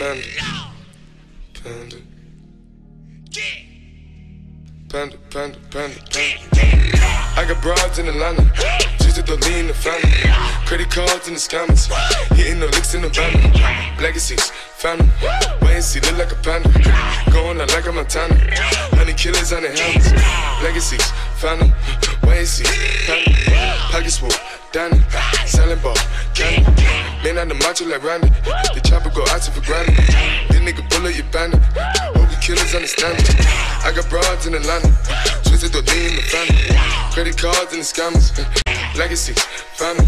Panda. Panda. Panda, panda, panda, panda. I got broads in Atlanta. To lean the family. Credit cards in the scammers. Hitting the licks in the van. Legacies, family. Wait and see, look like a panda. Going out like a Montana. Honey killers on the helmets. Legacies, family. Wait and see, family. Pockets full, Danny. Selling ball, candy. Man on the macho like Randy. The chopper go out to for granted. This nigga bullet, you bandit. Hope killers understand me. I got broads in Atlanta. Twisted the lean in the family. Credit cards and the scammers. Legacies, family.